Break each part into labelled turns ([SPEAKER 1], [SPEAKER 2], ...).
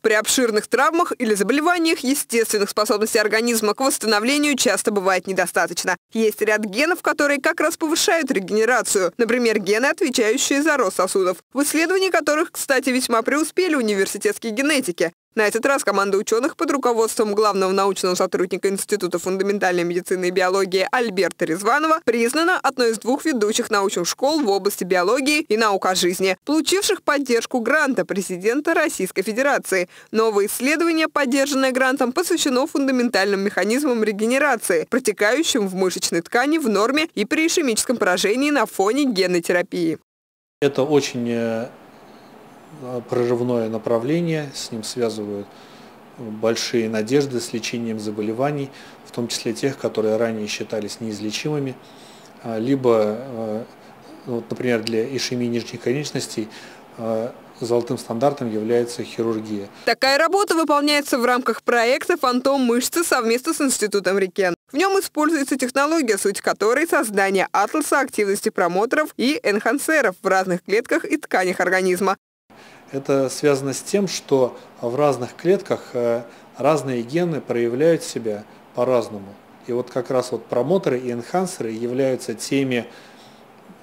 [SPEAKER 1] При обширных травмах или заболеваниях естественных способностей организма к восстановлению часто бывает недостаточно. Есть ряд генов, которые как раз повышают регенерацию. Например, гены, отвечающие за рост сосудов. В исследовании которых, кстати, весьма преуспели университетские генетики. На этот раз команда ученых под руководством главного научного сотрудника Института фундаментальной медицины и биологии Альберта Резванова признана одной из двух ведущих научных школ в области биологии и наук о жизни, получивших поддержку гранта президента Российской Федерации. Новое исследование, поддержанное грантом, посвящено фундаментальным механизмам регенерации, протекающим в мышечной ткани в норме и при ишемическом поражении на фоне генной терапии.
[SPEAKER 2] Это очень Э, прорывное направление, с ним связывают большие надежды с лечением заболеваний, в том числе тех, которые ранее считались неизлечимыми, а, либо, э, вот, например, для ишемии нижних конечностей э, золотым стандартом является хирургия.
[SPEAKER 1] Такая работа выполняется в рамках проекта «Фантом мышцы» совместно с Институтом Рикен. В нем используется технология, суть которой создание атласа активности промоторов и энхансеров в разных клетках и тканях организма.
[SPEAKER 2] Это связано с тем, что в разных клетках э, разные гены проявляют себя по-разному. И вот как раз вот промоторы и энхансеры являются теми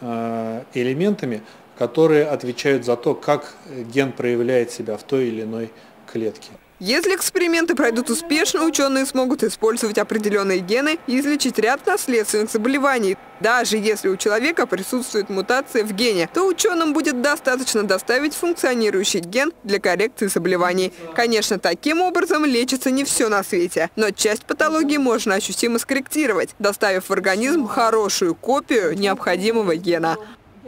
[SPEAKER 2] э, элементами, которые отвечают за то, как ген проявляет себя в той или иной клетке.
[SPEAKER 1] Если эксперименты пройдут успешно, ученые смогут использовать определенные гены и излечить ряд наследственных заболеваний. Даже если у человека присутствует мутация в гене, то ученым будет достаточно доставить функционирующий ген для коррекции заболеваний. Конечно, таким образом лечится не все на свете, но часть патологии можно ощутимо скорректировать, доставив в организм хорошую копию необходимого гена.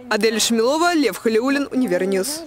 [SPEAKER 1] Адель Шмилова, Лев Халиулин, Универньюз.